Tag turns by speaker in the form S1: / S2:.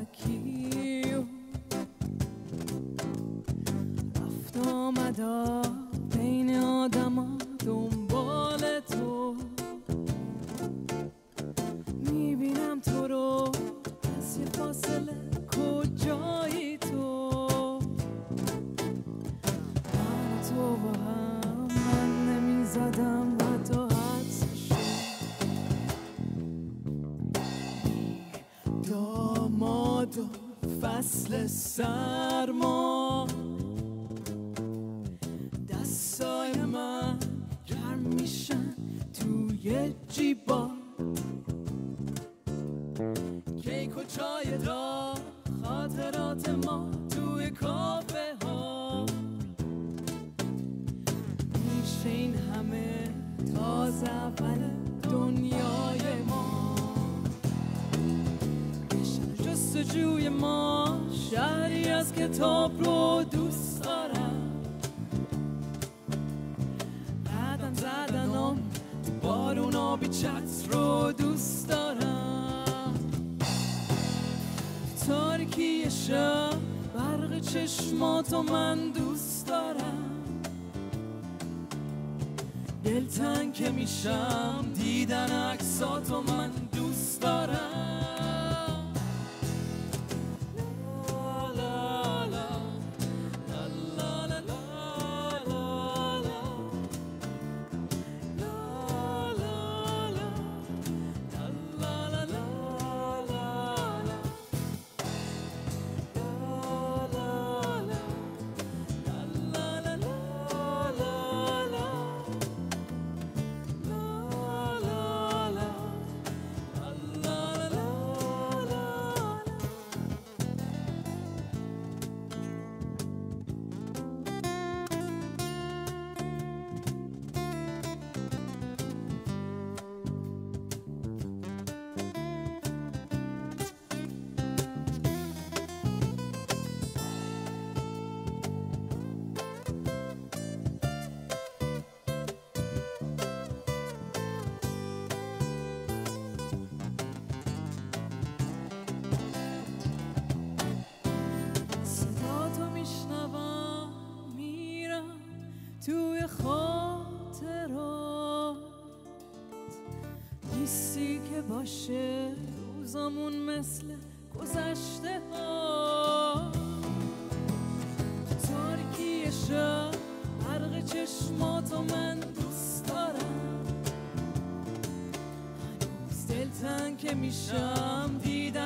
S1: aquí Αυτό μ' داماد و فصل سرما. دستای من گرم میشن توی جیبا. کیک و چای دا خاطرات ما توی کافه ها؟ میشه این همه تازه اول دنیای ما. جستجوی ما شهری از کتاب رو دوست دارم. بعدم زدنم بارون آبی چت رو دوست دارم. تاریکی شب برق چشماتو من دوست دارم. دلتنگ که میشم دیدن عکساتو من که باشه روزامون مثل گذشته ها. تاریکی شب برق چشماتو من دوست دارم. هنوز دلتنگ که میشم عکساتو